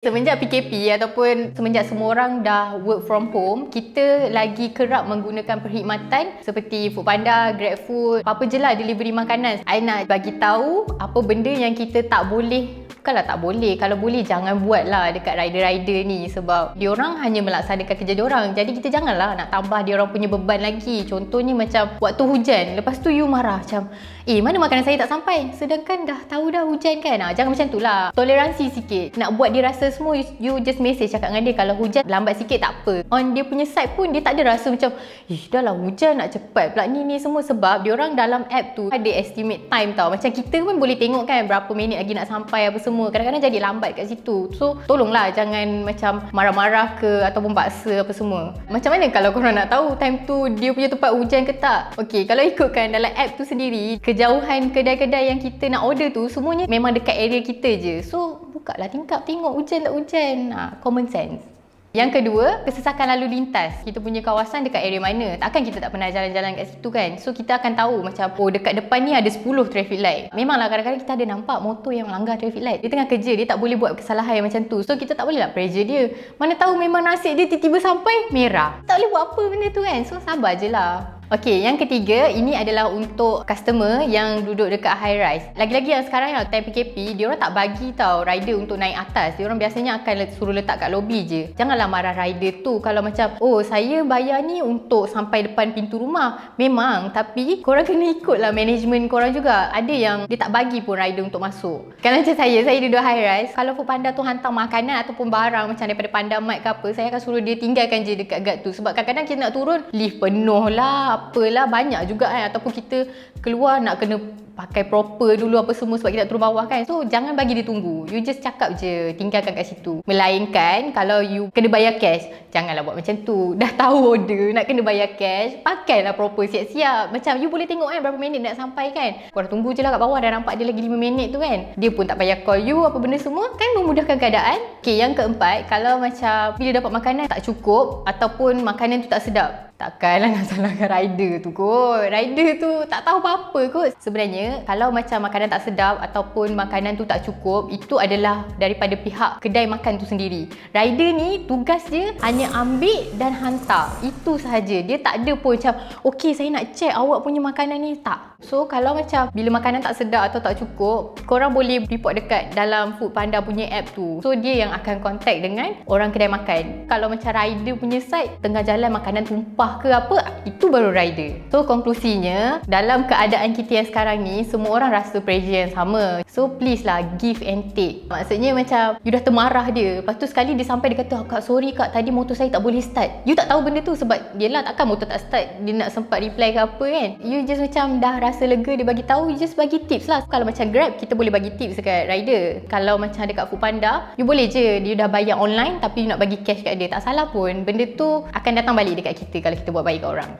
Semenjak PKP ataupun semenjak semua orang dah work from home, kita lagi kerap menggunakan perkhidmatan seperti Foodpanda, GrabFood, apa je lah delivery makanan. I nak bagi tahu apa benda yang kita tak boleh Bukanlah tak boleh. Kalau boleh jangan buat lah dekat rider-rider ni sebab diorang hanya melaksanakan kerja diorang. Jadi kita janganlah nak tambah diorang punya beban lagi. Contohnya macam waktu hujan. Lepas tu you marah macam eh mana makanan saya tak sampai. Sedangkan dah tahu dah hujan kan. Ha, jangan macam tu lah. Toleransi sikit. Nak buat dia rasa semua you, you just message cakap dengan dia kalau hujan lambat sikit tak apa. On dia punya side pun dia tak ada rasa macam eh dah lah hujan nak cepat pula ni ni semua sebab diorang dalam app tu ada estimate time tau. Macam kita pun boleh tengok kan berapa minit lagi nak sampai apa semua semua. Kadang-kadang jadi lambat kat situ. So tolonglah jangan macam marah-marah ke ataupun paksa apa semua. Macam mana kalau korang nak tahu time tu dia punya tempat hujan ke tak? Ok kalau ikutkan dalam app tu sendiri kejauhan kedai-kedai yang kita nak order tu semuanya memang dekat area kita je. So buka lah tingkap tengok hujan tak hujan. Ha, common sense yang kedua, kesesakan lalu lintas. Kita punya kawasan dekat area mana? Takkan kita tak pernah jalan-jalan kat situ kan? So kita akan tahu macam oh dekat depan ni ada 10 traffic light. Memanglah kadang-kadang kita ada nampak motor yang melanggar traffic light. Dia tengah kerja, dia tak boleh buat kesalahan yang macam tu. So kita tak boleh lah pressure dia. Mana tahu memang nasib dia tiba-tiba sampai merah. Tak boleh buat apa benda tu kan? So sabar je lah. Okey, yang ketiga ini adalah untuk customer yang duduk dekat high rise. Lagi-lagi yang sekarang yang time PKP, dia orang tak bagi tau rider untuk naik atas. Dia orang biasanya akan suruh letak kat lobby je. Janganlah marah rider tu kalau macam, "Oh, saya bayar ni untuk sampai depan pintu rumah." Memang, tapi korang kena ikutlah management korang juga. Ada yang dia tak bagi pun rider untuk masuk. Kalau macam saya, saya duduk high rise, kalau Food Panda tu hantar makanan ataupun barang macam daripada Panda Mart ke apa, saya akan suruh dia tinggalkan je dekat guard tu sebab kadang-kadang kita nak turun lift penuh lah apalah banyak juga kan. Ataupun kita keluar nak kena pakai proper dulu apa semua sebab kita turun bawah kan. So jangan bagi dia tunggu. You just cakap je tinggalkan kat situ. Melainkan kalau you kena bayar cash janganlah buat macam tu. Dah tahu order nak kena bayar cash pakailah proper siap-siap. Macam you boleh tengok kan berapa minit nak sampai kan. Korang tunggu je lah kat bawah dah nampak dia lagi 5 minit tu kan. Dia pun tak payah call you apa benda semua kan memudahkan keadaan. Ok yang keempat kalau macam bila dapat makanan tak cukup ataupun makanan tu tak sedap Takkanlah nak salahkan rider tu kot. Rider tu tak tahu apa-apa kot. Sebenarnya, kalau macam makanan tak sedap ataupun makanan tu tak cukup, itu adalah daripada pihak kedai makan tu sendiri. Rider ni tugas dia hanya ambil dan hantar. Itu sahaja. Dia tak ada pun macam, okay saya nak check awak punya makanan ni. Tak. So, kalau macam bila makanan tak sedap atau tak cukup, korang boleh report dekat dalam Food Panda punya app tu. So, dia yang akan contact dengan orang kedai makan. Kalau macam rider punya side, tengah jalan makanan tumpah ke apa itu baru rider so konklusinya dalam keadaan kita yang sekarang ni semua orang rasa pressure yang sama. So please lah give and take. Maksudnya macam you dah termarah dia. Lepas tu sekali dia sampai dia kata kak sorry kak tadi motor saya tak boleh start. You tak tahu benda tu sebab dia lah takkan motor tak start dia nak sempat reply ke apa kan. You just macam dah rasa lega dia bagi tahu you just bagi tips lah. Kalau macam grab kita boleh bagi tips dekat rider. Kalau macam dekat foodpanda you boleh je. Dia dah bayar online tapi you nak bagi cash kat dia. Tak salah pun benda tu akan datang balik dekat kita kalau kita buat baik kat orang